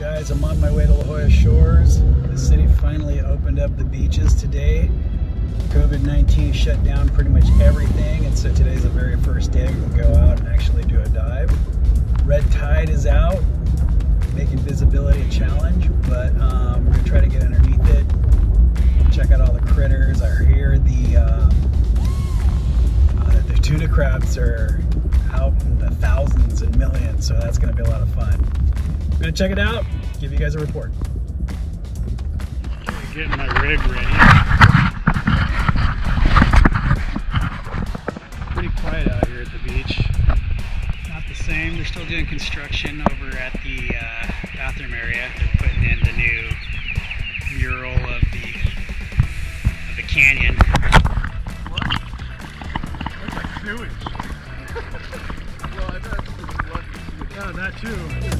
guys, I'm on my way to La Jolla Shores. The city finally opened up the beaches today. COVID-19 shut down pretty much everything, and so today's the very first day we can go out and actually do a dive. Red tide is out, making visibility a challenge, but um, we're gonna try to get underneath it, check out all the critters. I hear the um, uh, the tuna crabs are out in the thousands and millions, so that's gonna be a lot of fun. I'm gonna check it out, give you guys a report. Getting my rig ready. Pretty quiet out here at the beach. Not the same. They're still doing construction over at the uh, bathroom area. They're putting in the new mural of the of the canyon. What? That's like sewage. well, I bet it's lucky. Yeah, that too.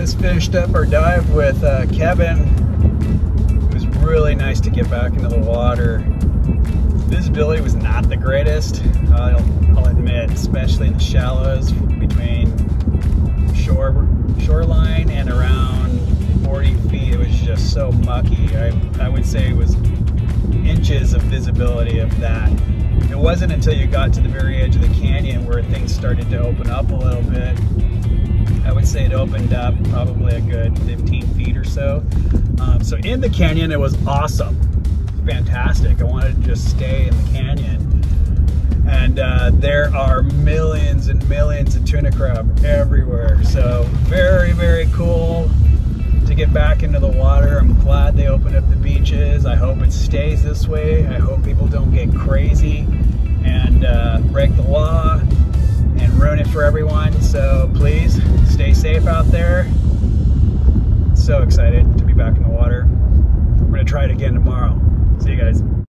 Just finished up our dive with uh, Kevin. It was really nice to get back into the water. Visibility was not the greatest, I'll, I'll admit, especially in the shallows between shore shoreline and around 40 feet. It was just so mucky. I, I would say it was inches of visibility of that. It wasn't until you got to the very edge of the canyon where things started to open up a little bit I would say it opened up probably a good 15 feet or so. Um, so in the canyon, it was awesome, fantastic. I wanted to just stay in the canyon. And uh, there are millions and millions of tuna crab everywhere. So very, very cool to get back into the water. I'm glad they opened up the beaches. I hope it stays this way. I hope people don't get crazy and uh, break the law and ruin it for everyone. So please stay safe out there. So excited to be back in the water. We're gonna try it again tomorrow.